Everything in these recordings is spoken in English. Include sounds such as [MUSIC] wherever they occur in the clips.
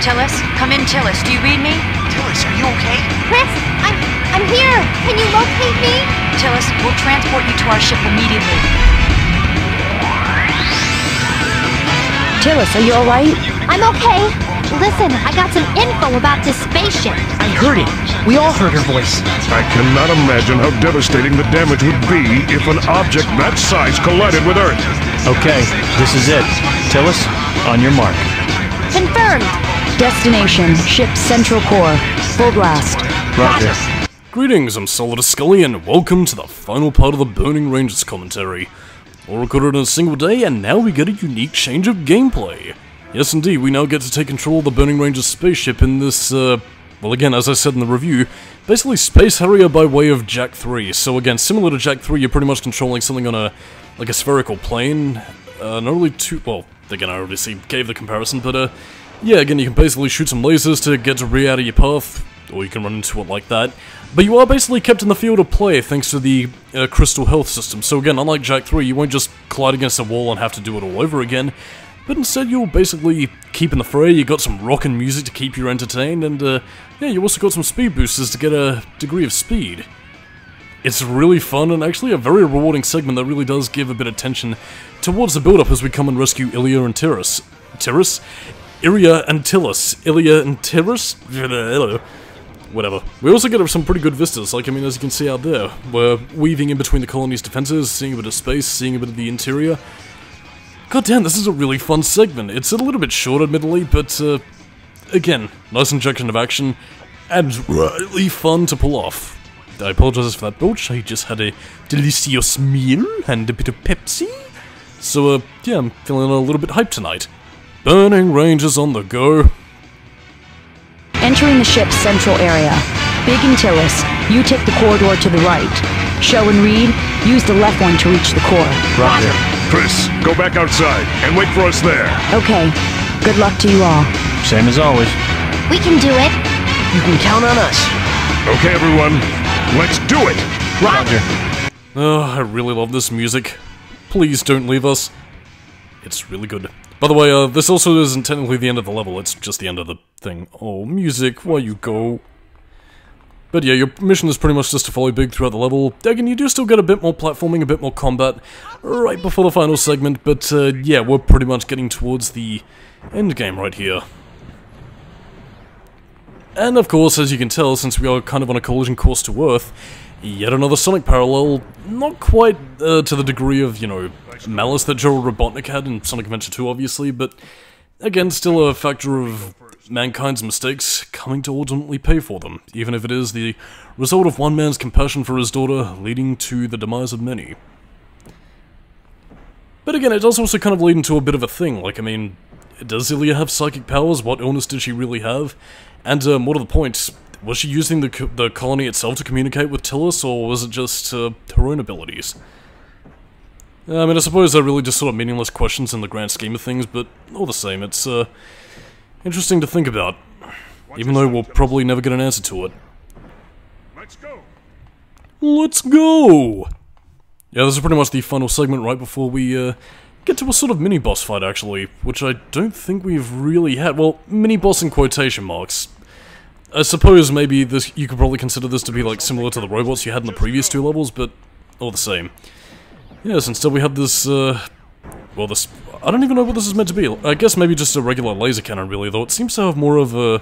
Tillis, come in, Tillis. Do you read me? Tillis, are you okay? Chris, I'm I'm here. Can you locate me? Tillis, we'll transport you to our ship immediately. Tillis, are you alright? I'm okay. Listen, I got some info about this spaceship. I heard it. We all heard her voice. I cannot imagine how devastating the damage would be if an object that size collided with Earth. Okay, this is it. Tillis, on your mark. Confirmed. Destination, ship central core. Full blast. Roger. Greetings, I'm Solidus Skully, and welcome to the final part of the Burning Rangers commentary. All recorded in a single day, and now we get a unique change of gameplay. Yes, indeed, we now get to take control of the Burning Rangers spaceship in this, uh, well, again, as I said in the review, basically Space Harrier by way of Jak 3. So again, similar to Jak 3, you're pretty much controlling something on a, like a spherical plane. Uh, not really too, well, again, I already gave the comparison, but, uh, yeah, again, you can basically shoot some lasers to get debris out of your path, or you can run into it like that. But you are basically kept in the field of play thanks to the uh, crystal health system. So again, unlike Jak 3, you won't just collide against a wall and have to do it all over again. But instead, you'll basically keep in the fray. You got some rockin' music to keep you entertained, and uh, yeah, you also got some speed boosters to get a degree of speed. It's really fun and actually a very rewarding segment that really does give a bit of tension towards the build-up as we come and rescue Ilya and Tiras. Tiras? Iria. Ilya and Tiras? Whatever. We also get some pretty good vistas, like, I mean, as you can see out there. We're weaving in between the colony's defenses, seeing a bit of space, seeing a bit of the interior. God damn, this is a really fun segment. It's a little bit short, admittedly, but, uh, again, nice injection of action, and really fun to pull off. I apologize for that belch, I just had a delicious meal and a bit of Pepsi. So, uh, yeah, I'm feeling a little bit hyped tonight. Burning Rangers on the go. Entering the ship's central area. Big and Tillis, you take the corridor to the right. Shou and Reed, use the left one to reach the core. Roger. Chris, go back outside and wait for us there. Okay. Good luck to you all. Same as always. We can do it. You can count on us. Okay, everyone, let's do it. Roger. Oh, I really love this music. Please don't leave us. It's really good. By the way, uh, this also isn't technically the end of the level, it's just the end of the thing. Oh, music, where you go? But yeah, your mission is pretty much just to follow Big throughout the level. Again, you do still get a bit more platforming, a bit more combat right before the final segment, but uh, yeah, we're pretty much getting towards the end game right here. And of course, as you can tell, since we are kind of on a collision course to Earth, yet another Sonic parallel, not quite uh, to the degree of, you know, malice that Gerald Robotnik had in Sonic Adventure 2, obviously, but again, still a factor of mankind's mistakes coming to ultimately pay for them, even if it is the result of one man's compassion for his daughter leading to the demise of many. But again, it does also kind of lead into a bit of a thing, like, I mean, does Ilya have psychic powers? What illness did she really have? And uh, more to the point, was she using the, the colony itself to communicate with Tillis, or was it just uh, her own abilities? I mean, I suppose they're really just sort of meaningless questions in the grand scheme of things, but all the same, it's uh, interesting to think about, even though we'll probably never get an answer to it. Let's go. Let's go! Yeah, this is pretty much the final segment right before we uh, get to a sort of mini-boss fight, actually, which I don't think we've really had. Well, mini-boss in quotation marks. I suppose maybe this you could probably consider this to be like similar to the robots you had in the previous two levels, but all the same. Yes, instead we have this, uh, well this, I don't even know what this is meant to be. I guess maybe just a regular laser cannon really, though it seems to have more of a,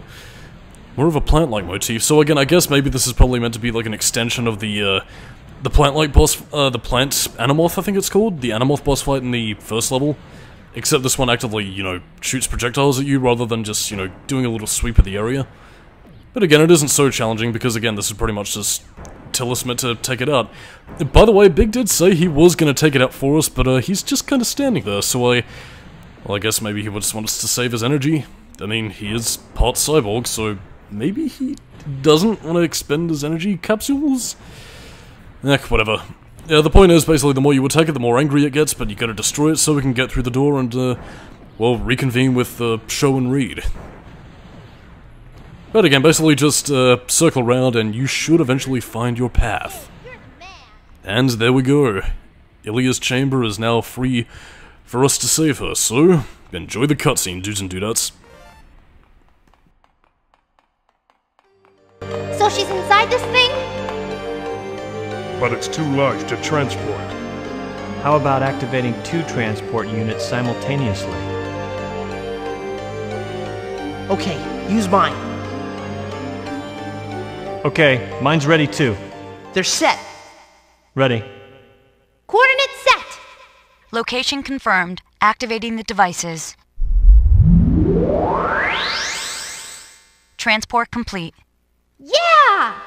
more of a plant-like motif. So again, I guess maybe this is probably meant to be like an extension of the, uh, the plant-like boss, uh, the plant Animorph I think it's called, the Animorph boss fight in the first level. Except this one actively, you know, shoots projectiles at you rather than just, you know, doing a little sweep of the area. But again, it isn't so challenging because again, this is pretty much just Tillis meant to take it out. By the way, Big did say he was going to take it out for us, but uh, he's just kind of standing there, so I... Well, I guess maybe he would just want us to save his energy. I mean, he is part cyborg, so maybe he doesn't want to expend his energy capsules? Eh, whatever. Yeah, the point is, basically, the more you attack it, the more angry it gets, but you gotta destroy it so we can get through the door and, uh, well, reconvene with, uh, Shou and Reed. But again, basically just uh, circle around and you should eventually find your path. And there we go. Ilya's chamber is now free for us to save her, so enjoy the cutscene, dudes and dudettes. while she's inside this thing? But it's too large to transport. How about activating two transport units simultaneously? Okay, use mine. Okay, mine's ready too. They're set. Ready. Coordinates set! Location confirmed. Activating the devices. Transport complete. Yeah!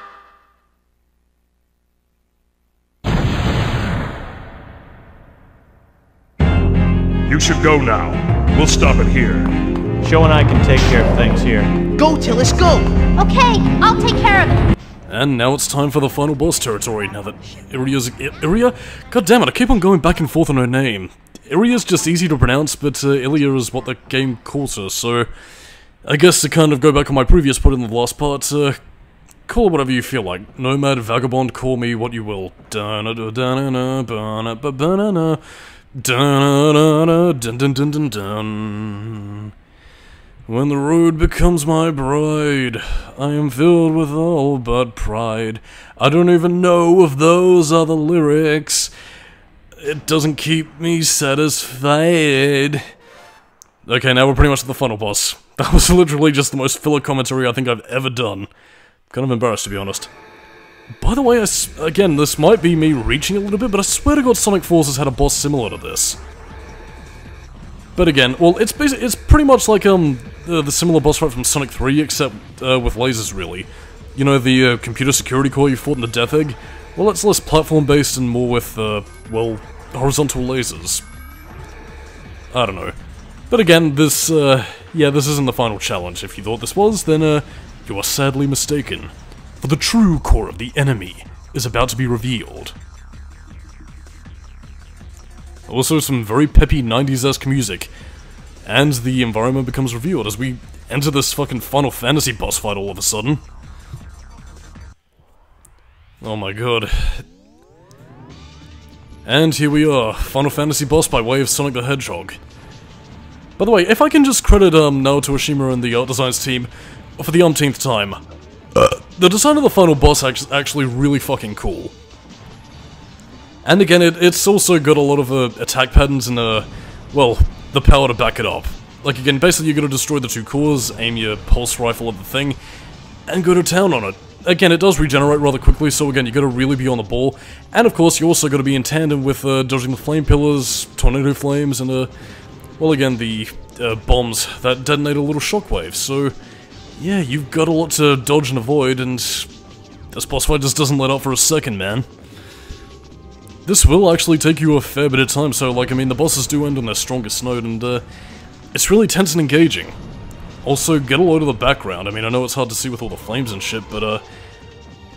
You should go now. We'll stop it here. Shou and I can take care of things here. Go, Tillis, go! Okay, I'll take care of it. And now it's time for the final boss territory, now that Iria's... Iria? God damn it, I keep on going back and forth on her name. Iria's just easy to pronounce, but uh, is what the game calls her, so... I guess to kind of go back on my previous point in the last part, uh, call it whatever you feel like. Nomad, vagabond, call me what you will. Dun-dun-dun-dun-dun, ba-na-ba-ba-na-na. Dun-dun-dun-dun, dun-dun-dun-dun, dun. When the road becomes my bride, I am filled with all but pride. I don't even know if those are the lyrics. It doesn't keep me satisfied. Okay, now we're pretty much at the final boss. [LAUGHS] That was literally just the most filler commentary I think I've ever done. Kind of embarrassed to be honest. By the way, again, this might be me reaching a little bit, but I swear to God Sonic Forces had a boss similar to this. But again, well, it's basi- it's pretty much like um the, the similar boss fight from Sonic 3, except uh, with lasers, really. You know, the uh, computer security core you fought in the Death Egg? Well, it's less platform-based and more with, uh, well, horizontal lasers. I don't know. But again, this, uh, yeah, this isn't the final challenge. If you thought this was, then, uh, you are sadly mistaken. For the true core of the enemy is about to be revealed. Also, some very peppy 90s-esque music. And the environment becomes revealed as we enter this fucking Final Fantasy boss fight all of a sudden. Oh my god. And here we are, Final Fantasy boss by way of Sonic the Hedgehog. By the way, if I can just credit um, Naoto Oshima and the art designs team for the umpteenth time, uh, the design of the final boss is actually really fucking cool. And again, it, it's also got a lot of uh, attack patterns and, uh, well, the power to back it up. Like, again, basically you're going to destroy the two cores, aim your pulse rifle at the thing, and go to town on it. Again, it does regenerate rather quickly, so again, you gotta really be on the ball. And of course, you also gotta be in tandem with uh, dodging the flame pillars, tornado flames, and, uh, well, again, the uh, bombs that detonate a little shockwave. So, yeah, you've got a lot to dodge and avoid, and this boss fight just doesn't let up for a second, man. This will actually take you a fair bit of time, so, like, I mean, the bosses do end on their strongest note, and, uh, it's really tense and engaging. Also, get a load of the background. I mean, I know it's hard to see with all the flames and shit, but, uh,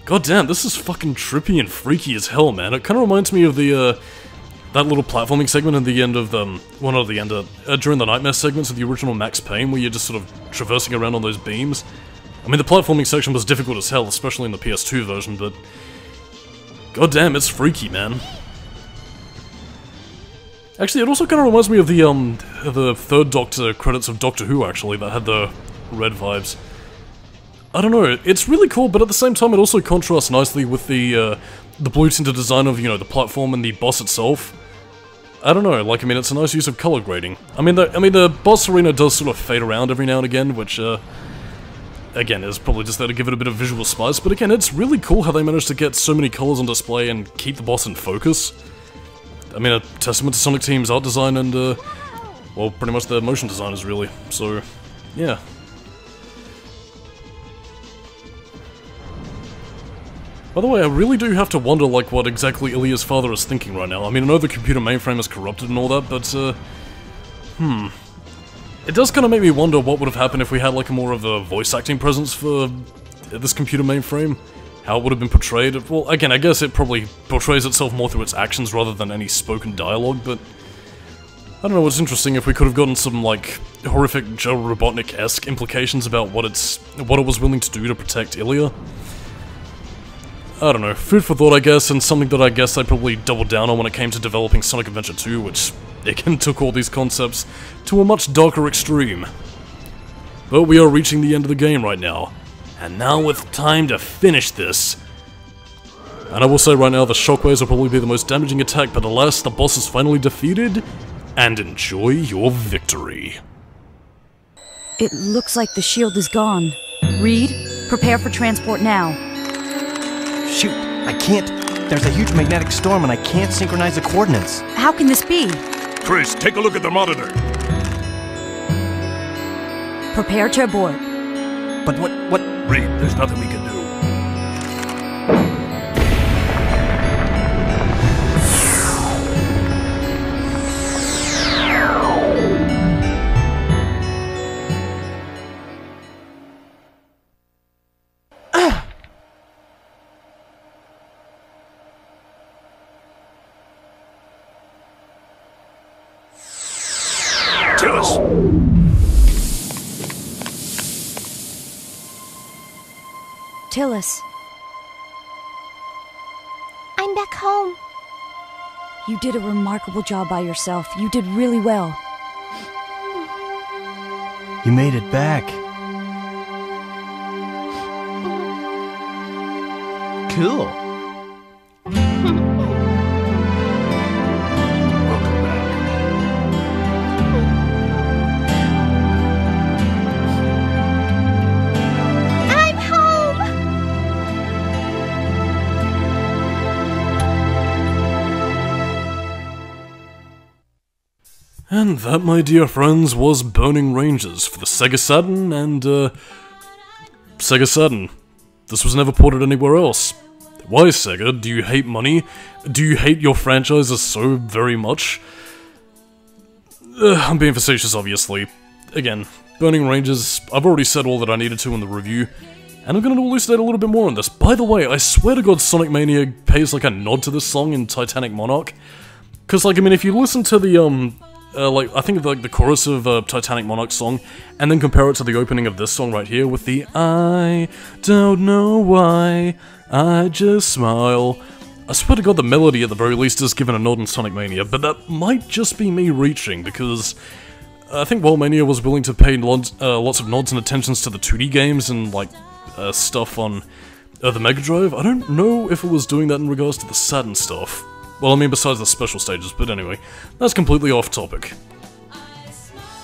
god damn, this is fucking trippy and freaky as hell, man. It kind of reminds me of the, uh, that little platforming segment at the end of, um, well, not at the end, uh, uh, during the Nightmare segments of the original Max Payne, where you're just sort of traversing around on those beams. I mean, the platforming section was difficult as hell, especially in the PS2 version, but... God damn, it's freaky, man. Actually, it also kind of reminds me of the, um, the third Doctor credits of Doctor Who, actually, that had the red vibes. I don't know, it's really cool, but at the same time it also contrasts nicely with the, uh, the blue tinted design of, you know, the platform and the boss itself. I don't know, like, I mean, it's a nice use of color grading. I mean, the, I mean, the boss arena does sort of fade around every now and again, which, uh, again, is probably just there to give it a bit of visual spice, but again, it's really cool how they managed to get so many colors on display and keep the boss in focus. I mean, a testament to Sonic Team's art design and, uh, well, pretty much their motion designers, really. So, yeah. By the way, I really do have to wonder, like, what exactly Ilia's father is thinking right now. I mean, I know the computer mainframe is corrupted and all that, but, uh... Hmm. It does kind of make me wonder what would have happened if we had, like, a more of a voice acting presence for this computer mainframe. How it would have been portrayed. Well, again, I guess it probably portrays itself more through its actions rather than any spoken dialogue, but... I don't know, what's interesting if we could have gotten some, like, horrific Joe Robotnik-esque implications about what it's... what it was willing to do to protect Ilya. I don't know, food for thought I guess, and something that I guess I probably doubled down on when it came to developing Sonic Adventure 2, which again [LAUGHS] took all these concepts to a much darker extreme. But we are reaching the end of the game right now, And now with time to finish this. And I will say right now, the shockwaves will probably be the most damaging attack, but alas, the boss is finally defeated, and enjoy your victory. It looks like the shield is gone. Reed, prepare for transport now. Shoot, I can't. There's a huge magnetic storm and I can't synchronize the coordinates. How can this be? Chris, take a look at the monitor. Prepare to abort. But what, what? Reed, there's nothing we can do. Tillis! Tillis, I'm back home. you did a remarkable job by yourself. You did really well. You made it back. Cool. And that, my dear friends, was Burning Rangers for the Sega Saturn and, uh, Sega Saturn. This was never ported anywhere else. Why, Sega? Do you hate money? Do you hate your franchises so very much? Uh, I'm being facetious, obviously. Again, Burning Rangers, I've already said all that I needed to in the review, and I'm gonna elucidate a little bit more on this. By the way, I swear to god Sonic Mania pays like a nod to this song in Titanic Monarch. Cause like, I mean, if you listen to the, um, uh, like, I think of like the chorus of uh, Titanic Monarch song, and then compare it to the opening of this song right here with the I don't know why, I just smile. I swear to god the melody at the very least is given a nod in Sonic Mania, but that might just be me reaching, because I think World Mania was willing to pay lots, uh, lots of nods and attentions to the 2D games and like uh, stuff on uh, the Mega Drive. I don't know if it was doing that in regards to the Saturn stuff. Well, I mean, besides the special stages, but anyway, that's completely off topic.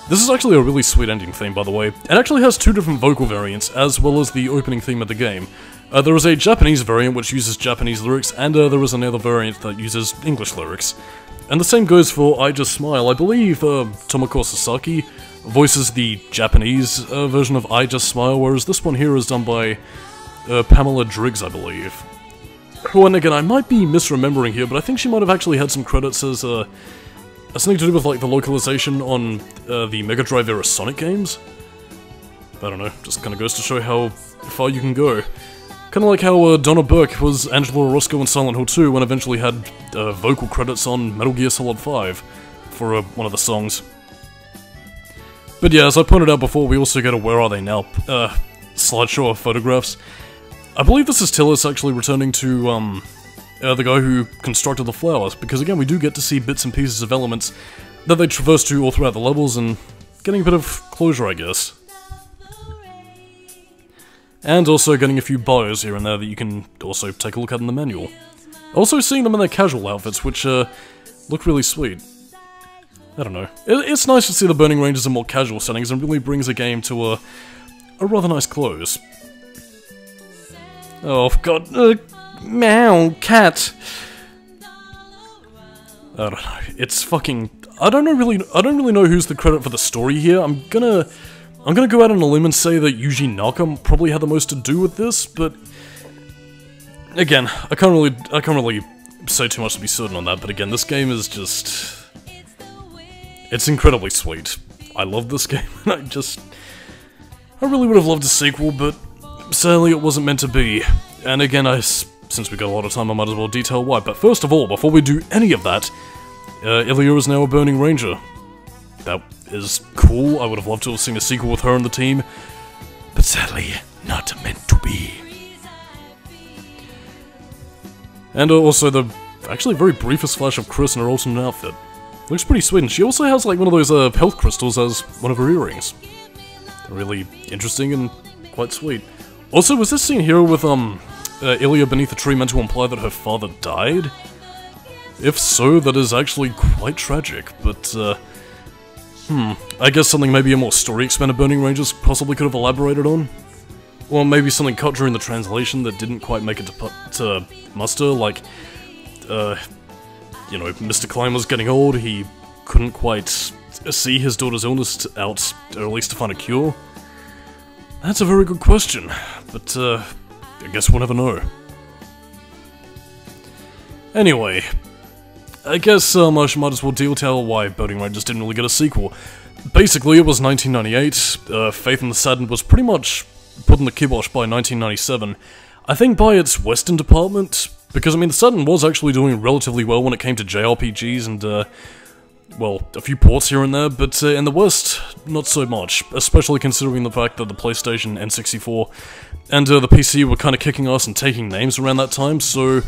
This is actually a really sweet ending theme, by the way. It actually has two different vocal variants, as well as the opening theme of the game. Uh, there is a Japanese variant which uses Japanese lyrics, and uh, there is another variant that uses English lyrics. And the same goes for I Just Smile. I believe uh, Tomoko Sasaki voices the Japanese uh, version of I Just Smile, whereas this one here is done by uh, Pamela Driggs, I believe. Who, and again, I might be misremembering here, but I think she might have actually had some credits as uh, something to do with like the localization on uh, the Mega Drive era Sonic games. I don't know, just kind of goes to show how far you can go. Kind of like how uh, Donna Burke was Angela Orozco in Silent Hill 2 and eventually had uh, vocal credits on Metal Gear Solid 5 for uh, one of the songs. But yeah, as I pointed out before, we also get a Where Are They Now uh, slideshow of photographs. I believe this is Tillis actually returning to um, uh, the guy who constructed the flowers, because again, we do get to see bits and pieces of elements that they traverse to all throughout the levels and getting a bit of closure, I guess. And also getting a few bios here and there that you can also take a look at in the manual. Also seeing them in their casual outfits, which uh, look really sweet. I don't know. It, it's nice to see the Burning Rangers in more casual settings and really brings a game to a, a rather nice close. Oh god, uh, meow, cat. I don't know. It's fucking. I don't know really. I don't really know who's the credit for the story here. I'm gonna. I'm gonna go out on a limb and say that Yuji Naka probably had the most to do with this, but again, I can't really. I can't really say too much to be certain on that. But again, this game is just. It's incredibly sweet. I love this [LAUGHS] game, and I just. I really would have loved a sequel, but sadly it wasn't meant to be. And again, I, since we got a lot of time, I might as well detail why. But first of all, before we do any of that, uh, Ilya is now a Burning Ranger. That is cool. I would have loved to have seen a sequel with her and the team, but sadly, not meant to be. And also the actually very briefest flash of Chris in her alternate outfit. Looks pretty sweet, and she also has like one of those uh, health crystals as one of her earrings. Really interesting and quite sweet. Also, was this scene here with, um, uh, Ilya beneath a tree meant to imply that her father died? If so, that is actually quite tragic, but, uh, hmm, I guess something maybe a more story-expanded Burning Rangers possibly could have elaborated on? Or maybe something cut during the translation that didn't quite make it to, to muster, like, uh, you know, Mr. Klein was getting old, he couldn't quite see his daughter's illness out, or at least to find a cure? That's a very good question, but, uh, I guess we'll never know. Anyway, I guess um, I might as well detail why Burning just didn't really get a sequel. Basically, it was 1998, uh, Faith in the Saturn was pretty much put in the kibosh by 1997. I think by its Western department, because I mean, the Saturn was actually doing relatively well when it came to JRPGs and, uh, well, a few ports here and there, but uh, in the West, not so much, especially considering the fact that the PlayStation, N64, and uh, the PC were kind of kicking us and taking names around that time, so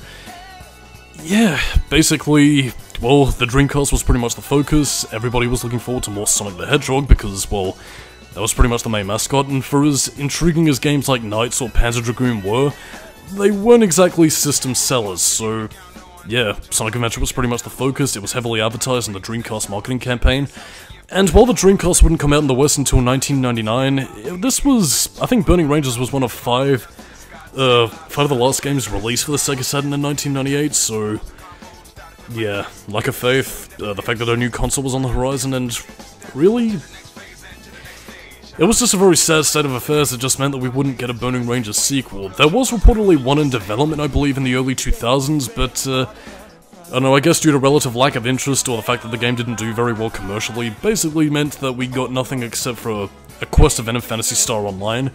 yeah, basically, well, the Dreamcast was pretty much the focus, everybody was looking forward to more Sonic the Hedgehog because, well, that was pretty much the main mascot, and for as intriguing as games like NiGHTS or Panzer Dragoon were, they weren't exactly system sellers, so yeah, Sonic Adventure was pretty much the focus, it was heavily advertised in the Dreamcast marketing campaign, and while the Dreamcast wouldn't come out in the West until 1999, this was, I think Burning Rangers was one of five uh, five of the last games released for the Sega Saturn in 1998, so yeah, lack of faith, uh, the fact that a new console was on the horizon, and really, it was just a very sad state of affairs that just meant that we wouldn't get a Burning Rangers sequel. There was reportedly one in development, I believe, in the early 2000s, but uh, I don't know, I guess due to relative lack of interest or the fact that the game didn't do very well commercially, basically meant that we got nothing except for a, a quest event in Phantasy Star Online,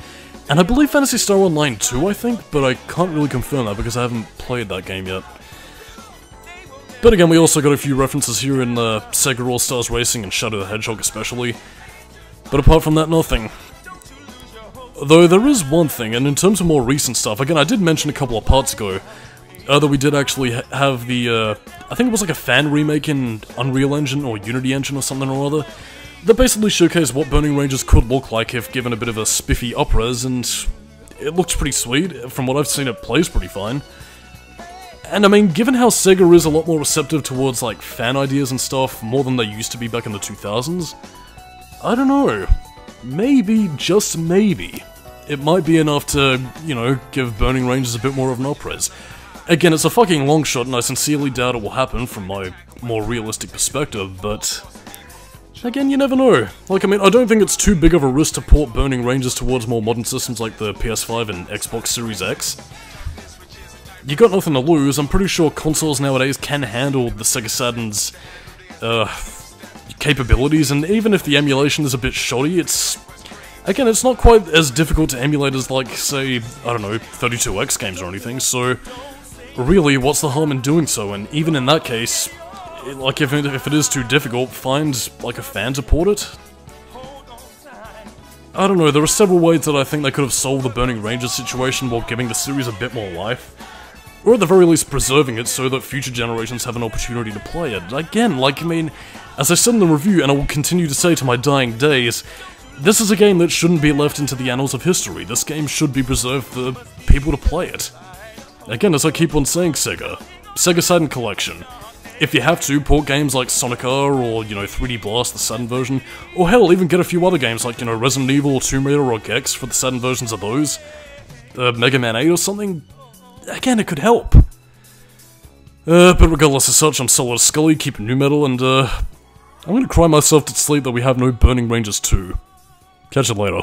and I believe Phantasy Star Online 2, I think, but I can't really confirm that because I haven't played that game yet. But again, we also got a few references here in uh, Sega All-Stars Racing and Shadow the Hedgehog especially. But apart from that, nothing. Though there is one thing, and in terms of more recent stuff, again, I did mention a couple of parts ago, uh, that we did actually ha have the, uh, I think it was like a fan remake in Unreal Engine or Unity Engine or something or other, that basically showcased what Burning Rangers could look like if given a bit of a spiffy upres, and it looks pretty sweet. From what I've seen, it plays pretty fine. And I mean, given how Sega is a lot more receptive towards, like, fan ideas and stuff, more than they used to be back in the 2000s, I don't know. Maybe, just maybe, it might be enough to, you know, give Burning Rangers a bit more of an upres. Again, it's a fucking long shot, and I sincerely doubt it will happen from my more realistic perspective, but Again, you never know. Like, I mean, I don't think it's too big of a risk to port Burning Rangers towards more modern systems like the PS5 and Xbox Series X. You got nothing to lose, I'm pretty sure consoles nowadays can handle the Sega Saturn's, uh, capabilities, and even if the emulation is a bit shoddy, it's... Again, it's not quite as difficult to emulate as, like, say, I don't know, 32X games or anything, so... Really, what's the harm in doing so, and even in that case, like, if it, if it is too difficult, find, like, a fan to port it? I don't know, there are several ways that I think they could have solved the Burning Rangers situation while giving the series a bit more life. Or at the very least preserving it so that future generations have an opportunity to play it. Again, like, I mean, as I said in the review, and I will continue to say to my dying days, this is a game that shouldn't be left into the annals of history. This game should be preserved for people to play it. Again, as I keep on saying, Sega. Sega Saturn Collection. If you have to, port games like Sonic R or, you know, 3D Blast, the Saturn version, or hell, even get a few other games like, you know, Resident Evil or Tomb Raider or Gex for the Saturn versions of those. Uh, Mega Man 8 or something. Again, it could help. Uh, but regardless of such, I'm Solid Skully, keeping new Metal, and, uh, I'm gonna cry myself to sleep that we have no Burning Rangers 2. Catch you later.